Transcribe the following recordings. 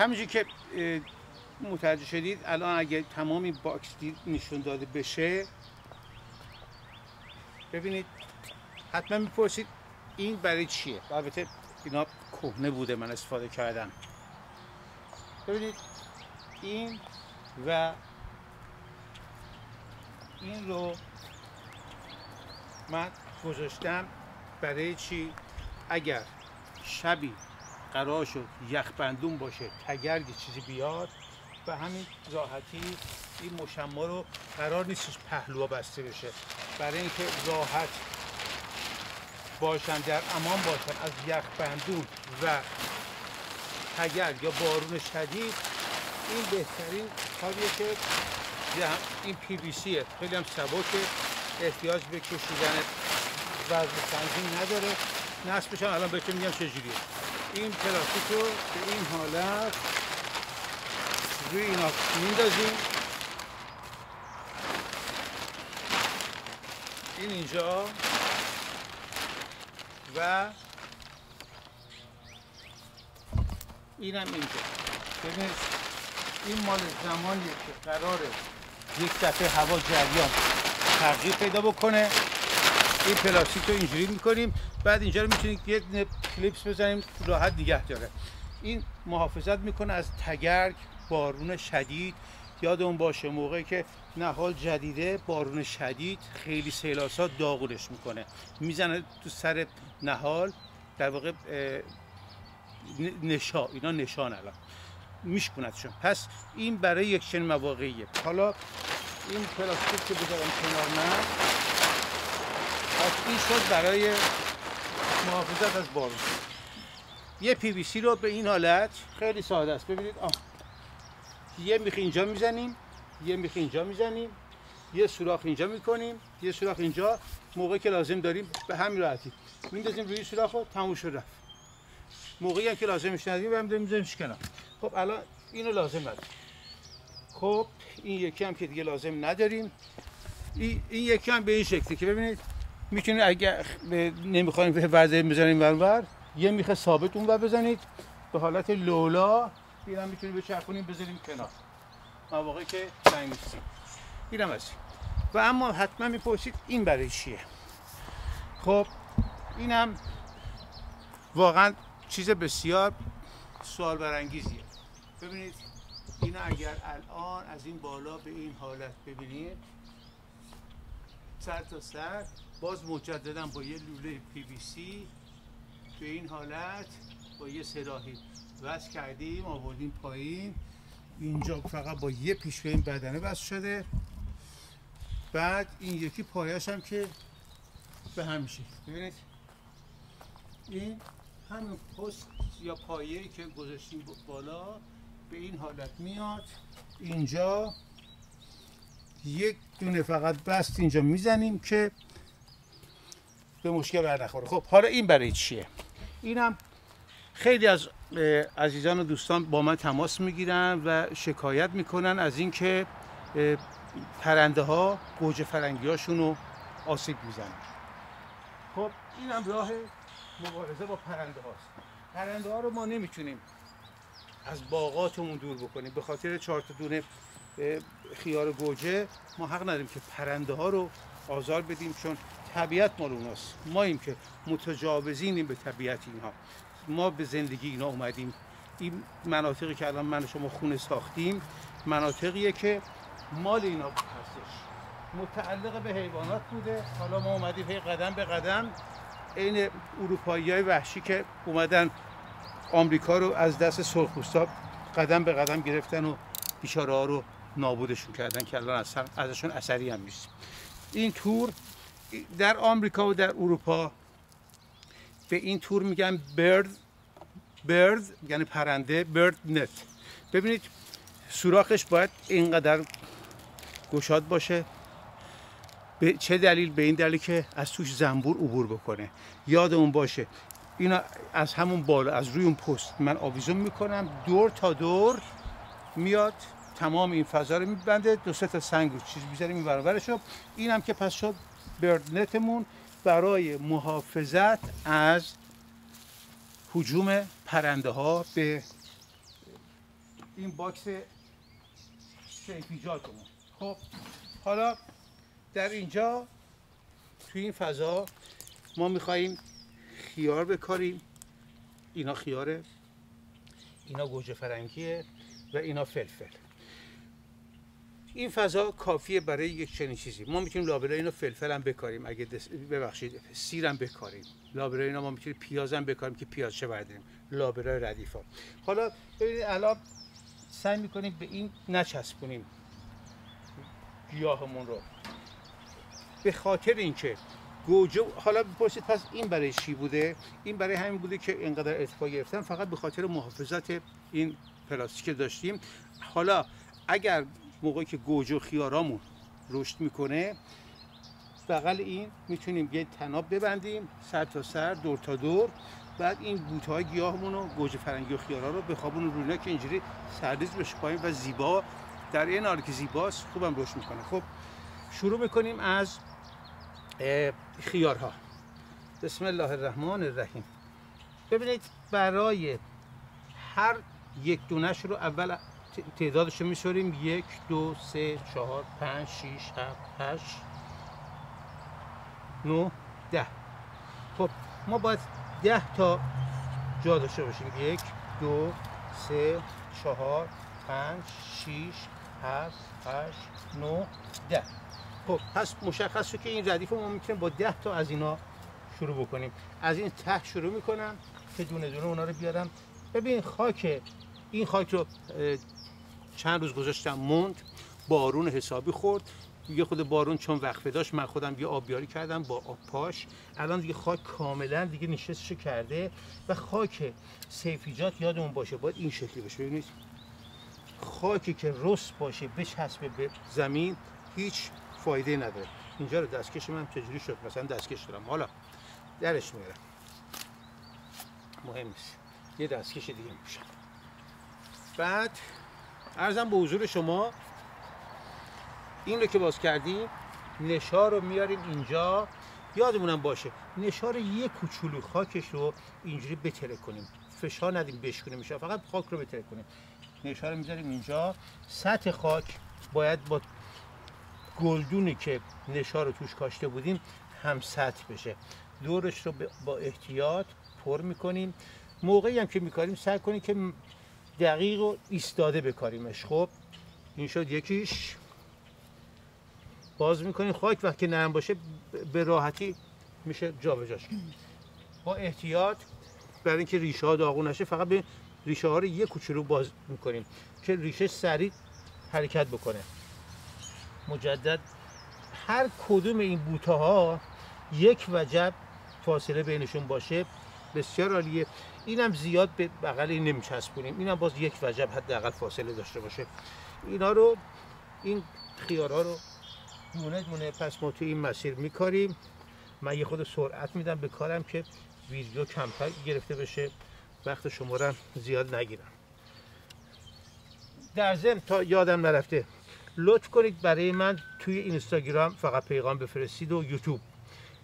همینجور که متوجه شدید الان اگه تمام این باکس نشون داده بشه ببینید حتما می‌پرسید این برای چیه؟ البته اینا کهنه بوده من استفاده کردم. ببینید این و این رو من گذاشتم برای چی؟ اگر شبی قرار شد یخبندون باشه. تگرگ چیزی بیاد به همین راحتی این مشما رو قرار نیستش پهلوها بسته بشه. برای اینکه راحت باشن در امان باشن از یخبندون و تگرگ یا بارون شدید این بهترین کاریه که این پی وی سیه. خیلی هم سبکه. احتیاج به کشیدن وزن سنگین نداره. نصبش هم الان بهتون میگم چجوریه. این پلاستیک رو به این حالت روی اینا میندازیم. این اینجا و اینم اینجا. ببینید این مال زمانیه که قراره یک دفعه هوا جریان تغییر پیدا بکنه. این پلاستیک رو اینجوری می‌کنیم. بعد اینجا رو می‌تونید یک کلیپس بزنیم راحت نگه داره. این محافظت می‌کنه از تگرگ بارون شدید. یادمون باشه موقعی که نهال جدیده بارون شدید خیلی سیلاسا داغونش می‌کنه. می‌زنه تو سر نهال در واقع نشا اینا نشان الان. میشکونتشون. پس این برای یک چنین مواقعیه. حالا این پلاستیک که بذارم کنار من پس این شد برای محافظت از بارون. یه پی وی سی رو به این حالت. خیلی ساده است. ببینید آه. یه میخ اینجا می‌زنیم یه میخ اینجا می‌زنیم یه سوراخ اینجا می‌کنیم یه سوراخ اینجا. موقعی که لازم داریم به همین راحتی. میندازیم روی سوراخ رو تموم شد رفت. موقعی هم که لازمش نداریم بریم میذاریمش کنار. خب الان اینو لازم نداریم. خب این یکی هم که دیگه لازم نداریم. این, این یکی هم به این شکلی که ببینید می‌تونید اگر نمی‌خوایم ورده بزنیم ورور یه میخه ثابت اون بزنید. به حالت لولا این هم می‌تونید به چرخونیم بذاریم کنار. مواقعی که نیستیم. اینم از و اما حتما می‌پرسید این برای چیه؟ خب اینم واقعا چیز بسیار سوال برانگیزیه. ببینید اینا اگر الان از این بالا به این حالت ببینید سر تا سر باز مجددا با یه لوله پی وی سی به این حالت با یه سراحی وصل کردیم آوردیم پایین. اینجا فقط با یه پیشوه این بدنه وصل شده. بعد این یکی پایش هم که به هم میشه ببینید. این همین پست یا پایه که گذاشتیم بالا به این حالت میاد. اینجا یک دونه فقط بست اینجا می‌زنیم که به مشکل بر نخوره. خب حالا این برای چیه؟ اینم خیلی از عزیزان و دوستان با من تماس می‌گیرن و شکایت می‌کنن از اینکه پرنده ها گوجه فرنگی رو آسیب می‌زنن. خب اینم راه مبارزه با پرنده هاست پرنده ها رو ما نمی‌تونیم از باغاتمون دور بکنیم. به خاطر چهار تا دونه خیار گوجه ما حق نداریم که پرنده ها رو آزار بدیم چون طبیعت مال اوناست. ما ایم که متجاوزینیم به طبیعت اینها. ما به زندگی اینا اومدیم. این مناطقی که الان من شما خونه ساختیم مناطقیه که مال اینا هستش. متعلق به حیوانات بوده. حالا ما اومدیم هی قدم به قدم. عین اروپایی های وحشی که اومدن آمریکا رو از دست سرخپوستا قدم به قدم گرفتن و بیچاره ها رو نابودشون کردن که الان ازشون اثری هم نیست. این تور در آمریکا و در اروپا به این تور میگن برد برد یعنی پرنده برد نت. ببینید سوراخش باید اینقدر گشاد باشه. به چه دلیل؟ به این دلیل که از توش زنبور عبور بکنه. یادمون باشه اینا از همون بالا از روی اون پست من آویزون می‌کنم. دور تا دور میاد تمام این فضا رو میبنده. دو سه تا سنگ رو چیز می‌ذاریم این برابرش اینم که پس شد بردنتمون برای محافظت از حجوم پرنده ها به این باکس سیفیجاتمون خب حالا در اینجا توی این فضا ما میخواییم خیار بکاریم. اینا خیاره اینا گوجه فرنگیه و اینا فلفل. این فضا کافیه برای یک چنین چیزی. ما می‌تونیم لابلای اینو فلفل هم بکاریم. اگه دس... ببخشید سیرم بکاریم. لابلای اینا ما می‌تونیم پیاز هم بکاریم که پیاز چه برداریم لابلای ردیف ها حالا ببینید الان سعی می‌کنیم به این نچسبونیم. گیاهمون رو. به خاطر اینکه گوجه حالا بپرسید پس این برای چی بوده؟ این برای همین بوده که اینقدر ارتفاع گرفتن. فقط به خاطر محافظت این پلاستیک داشتیم. حالا اگر موقعی که گوجه و خیارامون رشد می‌کنه بغل این می‌تونیم یه تناب ببندیم سر تا سر دور تا دور. بعد این بوته های گیاهمون رو گوجه فرنگی و خیارا رو بخوابون روی که اینجوری سرریز بشه پایین و زیبا در این حال که زیباست خوبم رشد می‌کنه. خب شروع می‌کنیم از خیارها. بسم الله الرحمن الرحیم. ببینید برای هر یک دونش رو اول تعدادش رو میشوریم. یک دو سه چهار پنج شیش هفت هشت نو ده. خب ما باید ده تا جا داشته باشیم. یک دو سه چهار پنج شیش هفت هشت نو ده. خب پس مشخص شد که این ردیف ما می‌تونیم با ده تا از اینا شروع بکنیم. از این ته شروع می‌کنم که دونه دونه اونا رو بیارم ببین خاک این خاک رو چند روز گذاشتم موند بارون حسابی خورد. یه خود بارون چون وقفه داشت من خودم یه آبیاری کردم با آب پاش. الان دیگه خاک کاملا دیگه نشستش کرده و خاک سیفیجات یادمون باشه باید این شکلی بشه ببینید خاکی که رس باشه بچسبه به زمین هیچ فایده نداره. اینجا رو دستکش من چجوری شد؟ مثلا دستکش دارم. حالا درش میرم مهم نیست. یه دستکش دیگه میشه بعد ارزم به حضور شما این رو که باز کردیم نشار رو میاریم اینجا. یادمونم باشه نشار یه کوچولو خاکش رو اینجوری بتره کنیم. فشار ندیم بشکنیم میشه فقط خاک رو بتره کنیم. نشار رو می‌ذاریم اینجا. سطح خاک باید با گلدونی که نشار رو توش کاشته بودیم هم سطح بشه. دورش رو با احتیاط پر می‌کنیم. موقعی هم که میکاریم سعی کنیم که دقیق و ایستاده بکاریمش خب این شد یکیش. باز می‌کنیم. خاک وقتی نرم باشه به راحتی میشه جابجاش با احتیاط برای اینکه ریشه ها داغون نشه فقط به ریشه ها رو یه کوچولو باز می‌کنیم که ریشه سریع حرکت بکنه. مجدد. هر کدوم این بوته ها یک وجب فاصله بینشون باشه. بسیار عالیه. اینم زیاد به بغل نمیچسبونیم. اینم باز یک وجب حداقل فاصله داشته باشه. اینا رو این خیارها رو دونه دونه پس ما توی این مسیر میکاریم. من یه خود سرعت میدم به کارم که ویدیو کمتر گرفته بشه. وقت شما رو زیاد نگیرم. در ضمن تا یادم نرفته لطف کنید برای من توی اینستاگرام فقط پیغام بفرستید و یوتیوب.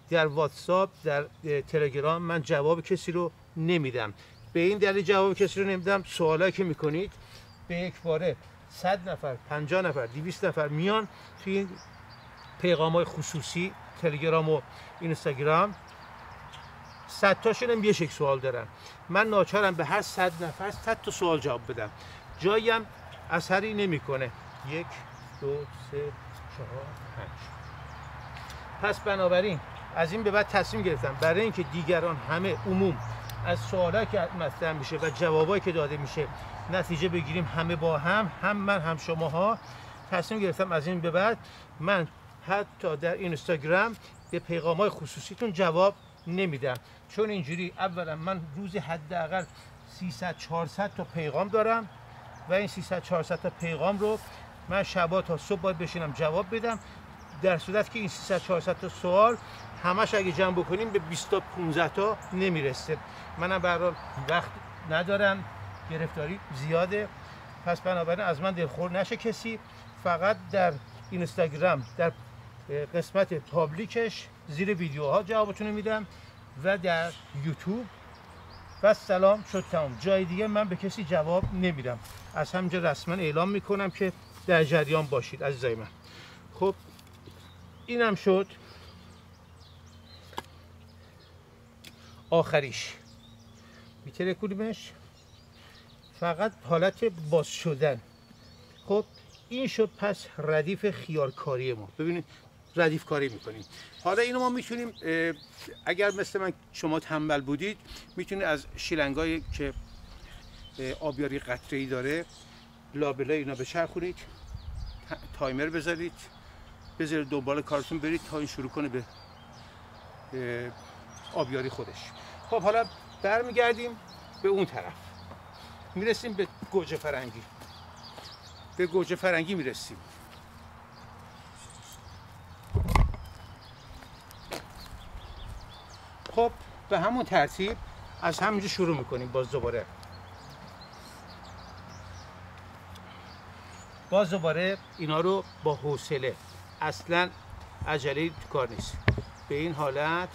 در واتساپ در تلگرام من جواب کسی رو نمیدم. به این دلیل جواب کسی رو نمیدم. سوالایی که می‌کنید به یک باره 100 نفر 50 نفر 200 نفر میان توی این پیغام های خصوصی تلگرام و اینستاگرام. صد تاشون هم یه شکل سوال دارن. من ناچارم به هر صد نفر صد تا سوال جواب بدم. جاییم اثری نمی‌کنه. یک دو سه چهار پنج. پس بنابراین از این به بعد تصمیم گرفتم برای اینکه دیگران همه عموم از سوالا که مطرح میشه و جوابایی که داده میشه نتیجه بگیریم همه با هم هم من هم شماها تصمیم گرفتم از این به بعد من حتی در اینستاگرام به پیغام های خصوصیتون جواب نمیدم. چون اینجوری اولا من روزی حداقل 300 400 تا پیغام دارم و این 300 400 تا پیغام رو من شبا تا صبح باید بشینم جواب بدم. در صورت که این 300 400 تا سوال همش اگه جمع بکنیم به 20 تا 15 تا نمی‌رسه. منم برای وقت ندارم گرفتاری زیاده. پس بنابراین از من دلخور نشه کسی. فقط در اینستاگرام در قسمت پابلیکش زیر ویدیوها جوابتون میدم و در یوتیوب. و سلام شد تمام. جای دیگه من به کسی جواب نمیدم. از همینجا رسما اعلام می‌کنم که در جریان باشید عزیزای من. خب اینم شد. آخریش. میتره کنیمش فقط حالت باز شدن. خب این شد پس ردیف خیارکاری ما. ببینید ردیف کاری می‌کنیم. حالا اینو ما می‌تونیم اگر مثل من شما تنبل بودید می‌تونید از شیلنگایی که آبیاری قطره ای داره لابلای اینا بچرخونید تایمر بذارید. بذارید دنبال کارتون برید تا این شروع کنه به آبیاری خودش. خب حالا برمیگردیم به اون طرف. می‌رسیم به گوجه فرنگی. به گوجه فرنگی می‌رسیم. خب به همون ترتیب از همینجا شروع می‌کنیم. باز دوباره. باز دوباره اینا رو با حوصله اصلا عجله کار نیست. به این حالت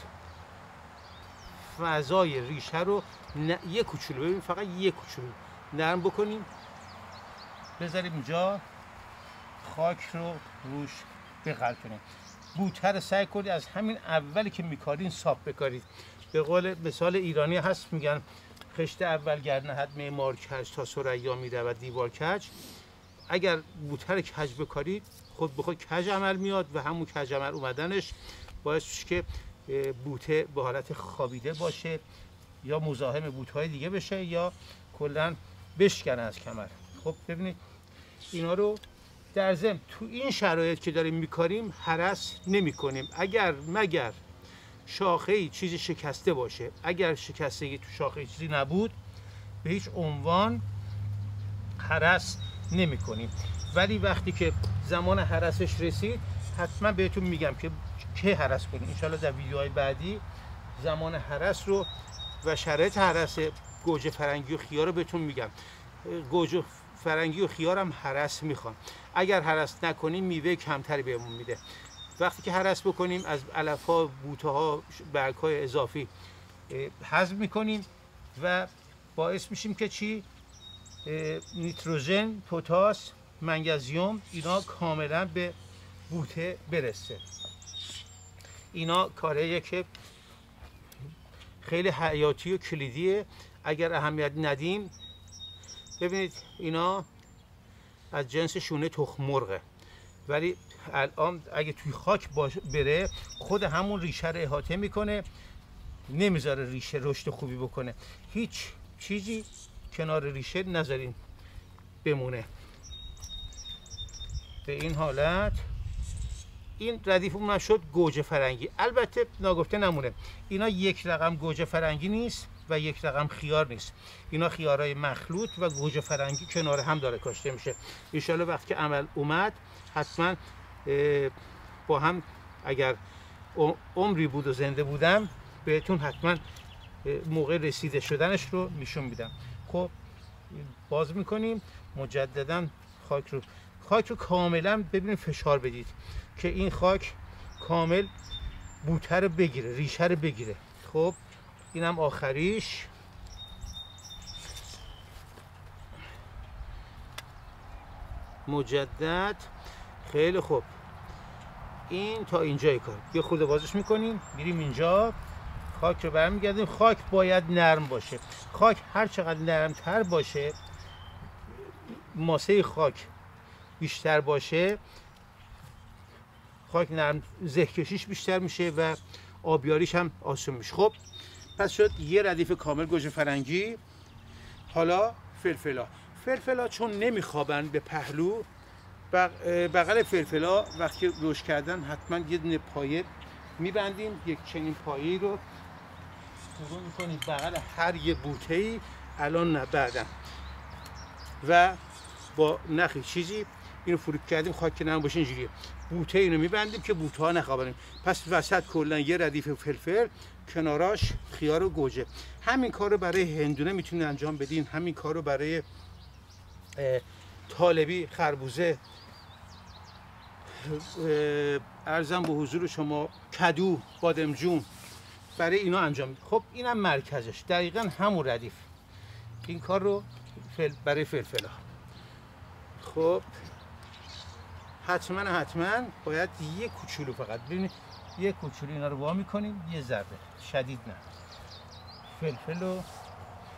فضای ریشه رو ن... یه کوچولو ببین فقط یه کوچولو. نرم بکنیم. بذاریم اینجا. خاک رو روش بغلطونیم بوتر سعی کنید از همین اولی که میکارین ساب بکارید. به قول مثال ایرانی هست میگن خشت اول گرد نهد معمار کج تا میره و دیوار کج. اگر بوتر کج بکارید خود به خود کج عمل میاد و همون کج عمل اومدنش باعث میشه که بوته به حالت خوابیده باشه یا مزاحم بوتهای دیگه بشه یا کلا بشکنه از کمر. خب ببینید اینا رو در ضمن تو این شرایط که داریم میکاریم حرس نمی کنیم اگر مگر شاخه ای چیزی شکسته باشه اگر شکستگی تو شاخه چیزی نبود به هیچ عنوان حرس نمی کنیم ولی وقتی که زمان حرسش رسید حتما بهتون میگم که که حرس کنیم. انشالله در ویدیوهای بعدی زمان حرس رو و شرایط حرس گوجه فرنگی و خیار رو بهتون میگم. گوجه فرنگی و خیار هم حرس می‌خوان. اگر حرس نکنیم میوه کمتری بهمون میده. وقتی که حرس بکنیم از علف ها بوته ها برگ های اضافی حذف می‌کنیم و باعث میشیم که چی؟ نیتروژن پتاس منگزیوم اینا کاملا به بوته برسه. اینا کاریه که خیلی حیاتی و کلیدیه. اگر اهمیت ندیم ببینید اینا از جنس شونه تخم مرغه. ولی الان اگه توی خاک باش بره خود همون ریشه رو احاطه می‌کنه نمی‌ذاره ریشه رشد خوبی بکنه. هیچ چیزی کنار ریشه نذارین بمونه. به این حالت. این ردیف اون شد گوجه فرنگی. البته ناگفته نمونه. اینا یک رقم گوجه فرنگی نیست و یک رقم خیار نیست. اینا خیارای مخلوط و گوجه فرنگی کنار هم داره کاشته میشه. ایشالا وقتی که عمل اومد حتما با هم اگر عمری بود و زنده بودم بهتون حتما موقع رسیده شدنش رو نشون میدم. خب باز می‌کنیم. مجددا خاک رو خاک رو کاملا ببینید فشار بدید که این خاک کامل بوته رو بگیره ریشه رو بگیره. خب اینم آخریش. مجدد. خیلی خوب. این تا اینجای کار. یه خورده بازش می‌کنیم. میریم اینجا. خاک رو برمیگردیم. خاک باید نرم باشه. خاک هر چقدر نرمتر باشه ماسه خاک بیشتر باشه خاک نرم زهکشیش بیشتر میشه و آبیاریش هم آسون میشه. خب پس شد یه ردیف کامل گوجه فرنگی. حالا فلفلا. فلفلا چون نمیخوابن به پهلو بغل فلفلا وقتی روش کردن حتما یه دونه پایه میبندیم یک چنین پایه رو شروع می‌کنید بغل هر یه بوته ای الان نه بعدم و با نخی چیزی اینو فروک کردیم خاک که باشه اینجوریه. بوته اینو میبندیم که بوته ها نخوابنیم. پس وسط کلا یه ردیف فلفل کناراش خیار و گوجه. همین کار رو برای هندونه می‌تونید انجام بدین. همین کار رو برای طالبی خربوزه. عرضم به حضور شما کدو بادمجون. برای اینا انجام میده خب اینم مرکزش. دقیقا همون ردیف. این کار رو فل... برای فلفل ها. خب. حتما حتما باید یه کوچولو فقط. ببینید یه کوچولو اینا رو وا می‌کنیم یه ذره. شدید نه. فلفل و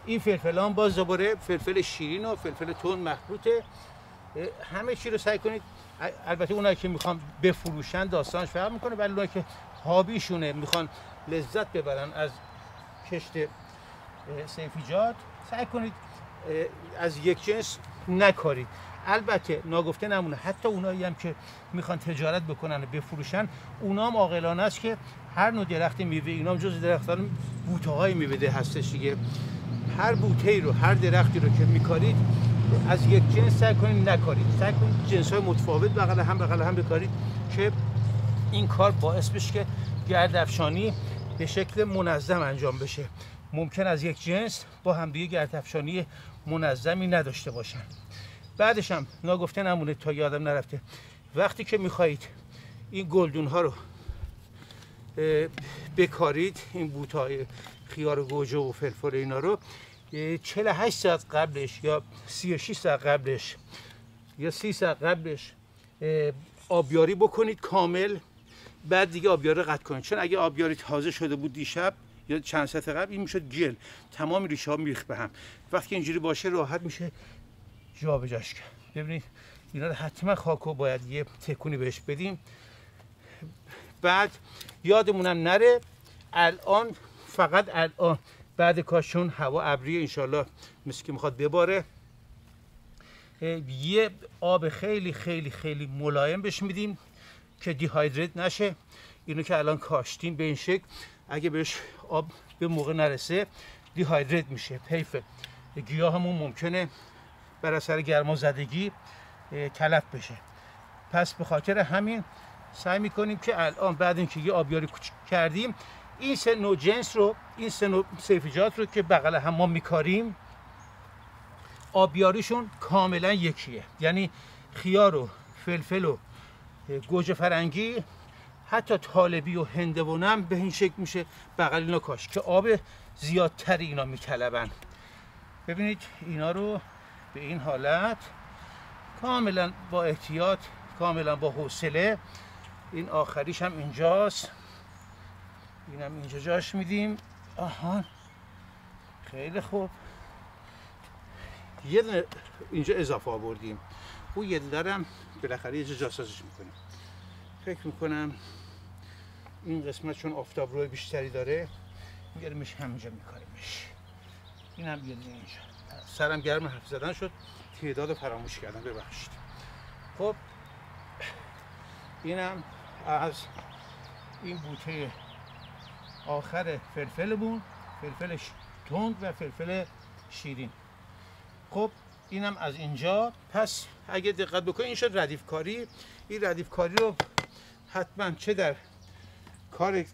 این فلفل هم باز دوباره فلفل شیرین و فلفل تون مخلوطه همه چی رو سعی کنید. البته اونایی که می‌خوان بفروشن داستانش فرق می‌کنه ولی اونایی که هابیشونه می‌خوان لذت ببرن از کشت سیفیجات سعی کنید از یک جنس نکارید. البته ناگفته نمونه حتی اونایی هم که می‌خوان تجارت بکنن و بفروشن اونا هم عاقلانه است که هر نوع درخت میوه اینا هم جز درختان بوته های میوه هستش دیگه. هر بوته ای رو هر درختی رو که میکارید از یک جنس سعی کنید نکارید. سعی کنید جنس های متفاوت بغل هم بغل هم بکارید که این کار باعث بشه که گردافشانی به شکل منظم انجام بشه. ممکن از یک جنس با همدیگه گردافشانی منظمی نداشته باشن. بعدش هم ناگفته نمونه تا یادم نرفته. وقتی که می‌خواهید این گلدون ها رو بکارید این بوتای خیار گوجه و فلفل اینا رو 48 ساعت قبلش یا 36 ساعت قبلش یا 30 ساعت قبلش آبیاری بکنید کامل. بعد دیگه آبیاری قطع کنید. چون اگه آبیاری تازه شده بود دیشب یا چند ساعت قبل این می‌شد گل تمام ریشه ها میریخت به هم. وقتی اینجوری باشه راحت میشه جابجاش کرد. ببینید اینا رو حتما خاکو باید یه تکونی بهش بدیم. بعد یادمونم نره الان فقط الان بعد کاشون هوا ابری انشالله مثل که می‌خواد بباره. یه آب خیلی خیلی خیلی ملایم بهش میدیم. که دیهایدریت نشه. اینو که الان کاشتیم به این شکل. اگه بهش آب به موقع نرسه دیهایدریت میشه. حیفه گیاه همون ممکنه بر اثر گرما زدگی تلف بشه. پس به خاطر همین سعی می‌کنیم که الان بعد اینکه یه آبیاری کوچک کردیم این سه نوع جنس رو این سه نوع سیفیجات رو که بغل هم ما میکاریم آبیاریشون کاملا یکیه. یعنی خیار و فلفل و گوجه فرنگی حتی طالبی و هندوانم به این شکل میشه بغل اینا کاش که آب زیادتری اینا میطلبن ببینید اینا رو به این حالت کاملا با احتیاط کاملا با حوصله. این آخریش هم اینجاست. اینم اینجا جاش میدیم. آها. خیلی خوب. یه اینجا اضافه آوردیم. او یه دارم. بالاخره یه جا جاسازش می‌کنیم فکر می‌کنم این قسمت چون آفتاب روی بیشتری داره میگریمش همینجا میکاریمش. این هم اینجا. سرم گرم حرف زدن شد تعداد فراموش کردم ببخشید. خب اینم از این بوته آخر فلفلمون فلفل تند و فلفل شیرین. خب اینم از اینجا. پس اگه دقت بکنید این شد ردیف کاری این ردیف کاری رو حتما چه در کار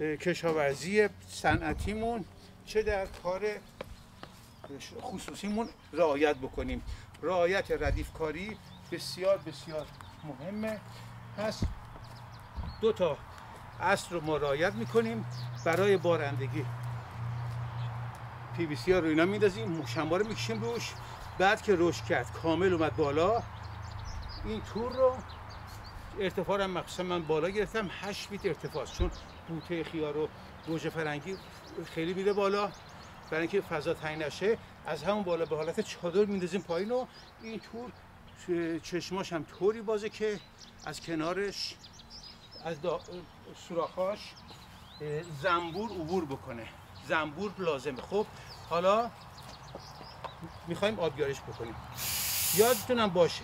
کشاورزی صنعتیمون چه در کار خصوصیمون رعایت بکنیم. رعایت ردیف کاری بسیار بسیار مهمه. پس دو تا اصل رو ما رعایت می‌کنیم. برای بارندگی پی بی سی ها رو اینا میندازیم. رو می‌کشیم روش. بعد که رشد کرد کامل اومد بالا. این تور رو ارتفاع هم مخصوصا من بالا گرفتم. 8 فیت ارتفاع چون بوته خیار و گوجه فرنگی خیلی میره بالا. برای اینکه فضا تنگ نشه از همون بالا به حالت چادر میندازیم پایین و این تور چشماش هم طوری بازه که از کنارش از سوراخاش زنبور عبور بکنه. زنبور لازمه. خب حالا می‌خوایم آبیارش بکنیم. یادتونم باشه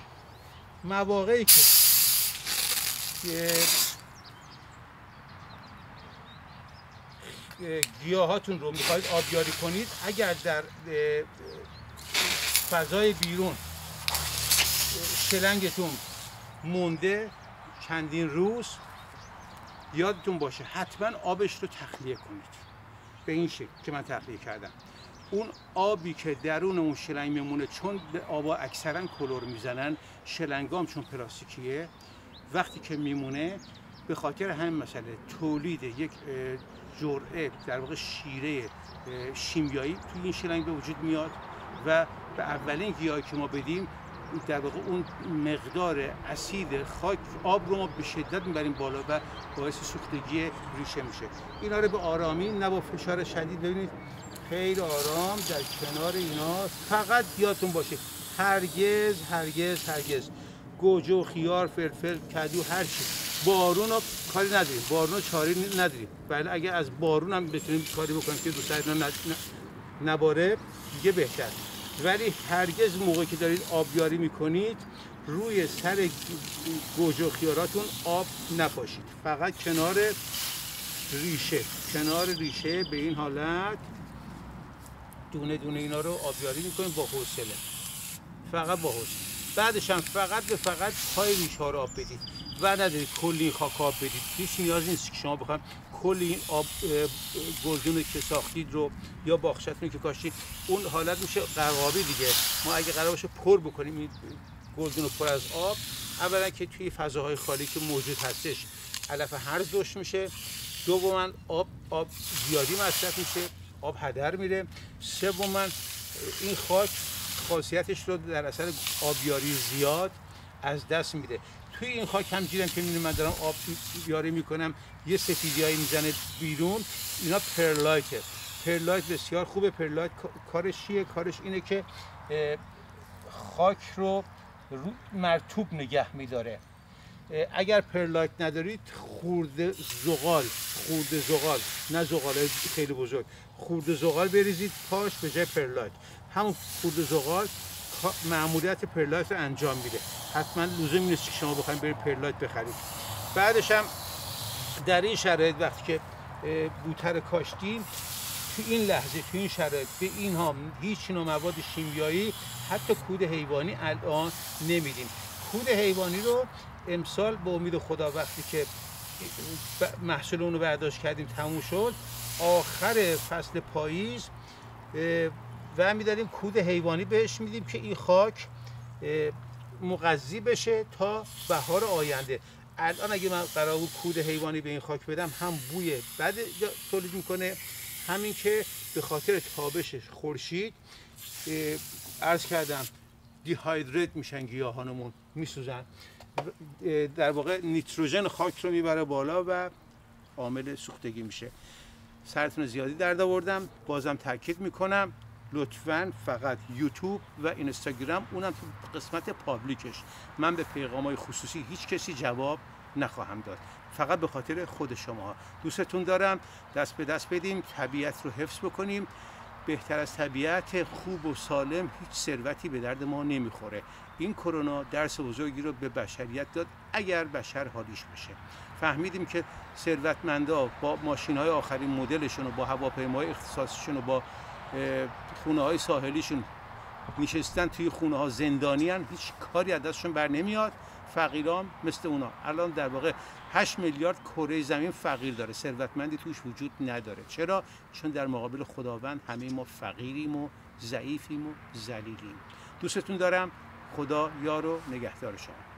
مواقعی که گیاهاتون رو می‌خواید آبیاری کنید اگر در فضای بیرون شلنگتون مونده چندین روز یادتون باشه حتما آبش رو تخلیه کنید. به این شکل که من تخلیه کردم. اون آبی که درون اون شلنگ میمونه چون به آبا اکثرا کلور می‌زنن شلنگام چون پلاستیکیه وقتی که میمونه به خاطر همین مسئله تولید یک جرعه در واقع شیره شیمیایی توی این شلنگ به وجود میاد و به اولین گیاهی که ما بدیم در واقع اون مقدار اسید خاک آب رو ما به شدت می‌بریم بالا و باعث سوختگی ریشه میشه. اینا رو به آرامی نه با فشار شدید. ببینید خیلی آرام در کنار اینا. فقط یادتون باشه هرگز هرگز هرگز. گوجه خیار فلفل کدو هر چی. بارون رو کاری نداریم. بارون رو چاری نداریم. بله اگه از بارون هم بتونیم کاری بکنیم که دوست نباره دیگه بهتر. ولی هرگز موقعی که دارید آبیاری می‌کنید روی سر گوجه و خیاراتون آب نپاشید. فقط کنار ریشه. کنار ریشه به این حالت دونه دونه اینا رو آبیاری می‌کنید با حوصله. فقط با حوصله. بعدش هم فقط به فقط پای ریشه ها رو آب بدید. و ندارید کلی خاک آب بدید. هیچ نیاز نیست که شما بخواید کلی این آب گلدون که ساختید رو یا باخشتون که کاشتید. اون حالت میشه قرقابی دیگه. ما اگه قرار باشه پر بکنیم این گلدون رو پر از آب. اولا که توی فضاهای خالی که موجود هستش علف هرز دوش میشه. دوما آب آب زیادی مصرف میشه. آب هدر میره. سوما این خاک خاصیتش رو در اثر آبیاری زیاد از دست میده. توی این خاک هم جیرم که می‌بینید من دارم آب بیاری می‌کنم یه سفیدیایی می‌زنه بیرون. اینا perlite ه perlite بسیار خوبه. perlite کارش چیه؟ کارش اینه که خاک رو مرطوب نگه میداره. اگر perlite ندارید خرده زغال. خرده زغال. نه زغال خیلی بزرگ. خرده زغال بریزید پاش به جای perlite همون خرده زغال مأموریت perlite رو انجام میده. حتما لزوم نیست که شما بخواید برید perlite بخرید. بعدش هم در این شرایط وقتی که بوتر کاشتیم تو این لحظه تو این شرایط به اینها هیچ نوع مواد شیمیایی حتی کود حیوانی الان نمیدیم. کود حیوانی رو امسال به امید خدا وقتی که محصول اون رو برداشت کردیم تموم شد آخر فصل پاییز و می‌دادیم کود حیوانی بهش میدیم که این خاک مغذی بشه تا بهار آینده. الان اگه من قرار بود کود حیوانی به این خاک بدم هم بوی بد تولید می‌کنه همین که به خاطر تابش خورشید عرض کردم دیهایدریت میشن گیاهانمون میسوزن. در واقع نیتروژن خاک رو می‌بره بالا و عامل سوختگی میشه. سرتون زیادی درد آوردم. بازم تاکید می‌کنم. لطفا فقط یوتیوب و اینستاگرام. اونم تو قسمت پابلیکش. من به پیغام های خصوصی هیچ کسی جواب نخواهم داد. فقط به خاطر خود شما دوستتون دارم. دست به دست بدیم. طبیعت رو حفظ بکنیم. بهتر از طبیعت خوب و سالم هیچ ثروتی به درد ما نمی‌خوره. این کرونا درس بزرگی رو به بشریت داد اگر بشر حالیش بشه. فهمیدیم که ثروتمندا با ماشین های آخرین مدلشون و با هواپیمای اختصاصیشون و با خونه های ساحلیشون نشستن توی خونه ها زندانی هیچ کاری از دستشون بر نمیاد. فقیران مثل اونا. الان در واقع 8 میلیارد کره زمین فقیر داره. ثروتمندی توش وجود نداره. چرا؟ چون در مقابل خداوند همه ما فقیریم و ضعیفیم و ذلیلیم. دوستتون دارم. خدا یار و نگهدار شما.